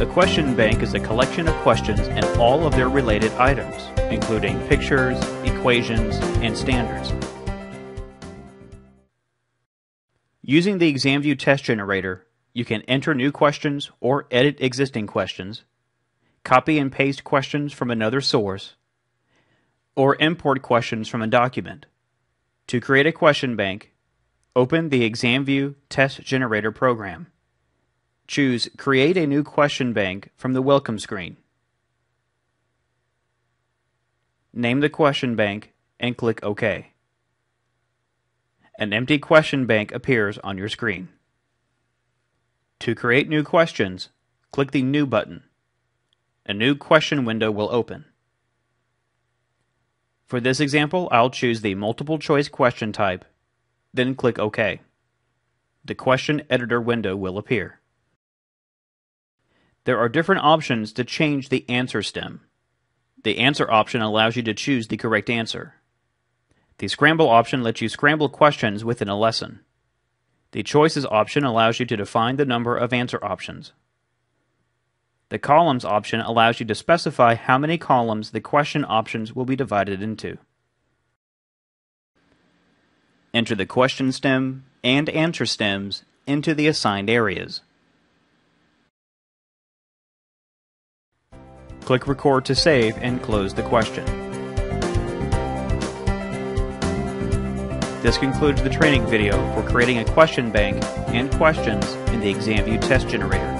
A question bank is a collection of questions and all of their related items, including pictures, equations, and standards. Using the ExamView test generator, you can enter new questions or edit existing questions, copy and paste questions from another source, or import questions from a document. To create a question bank, open the ExamView Test Generator program. Choose Create a new question bank from the welcome screen. Name the question bank and click OK. An empty question bank appears on your screen. To create new questions, click the New button. A new question window will open. For this example, I'll choose the multiple choice question type, then click OK. The question editor window will appear. There are different options to change the answer stem. The answer option allows you to choose the correct answer. The scramble option lets you scramble questions within a lesson. The choices option allows you to define the number of answer options. The columns option allows you to specify how many columns the question options will be divided into. Enter the question stem and answer stems into the assigned areas. Click Record to save and close the question. This concludes the training video for creating a question bank and questions in the ExamView test generator.